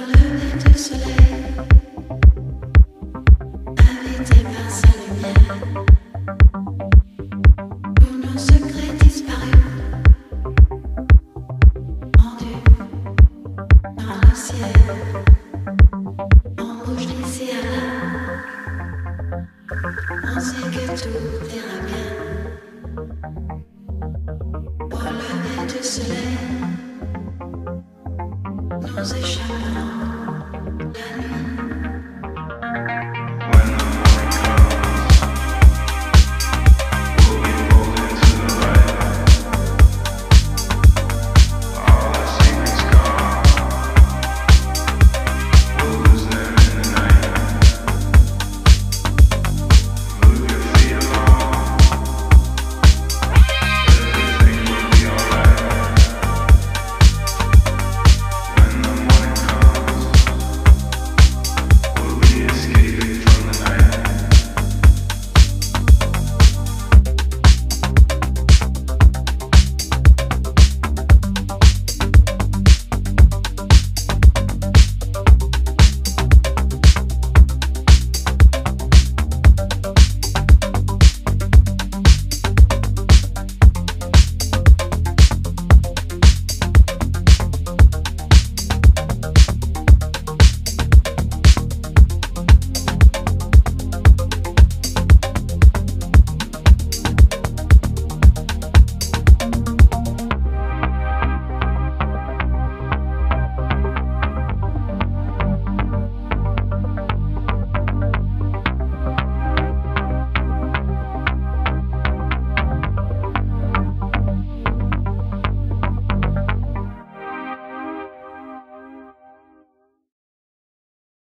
Le père du soleil, habité par sa lumière, où nos secrets disparus, pendus dans le ciel, en bouche d'ici à on sait que tout ira bien. Le père du soleil.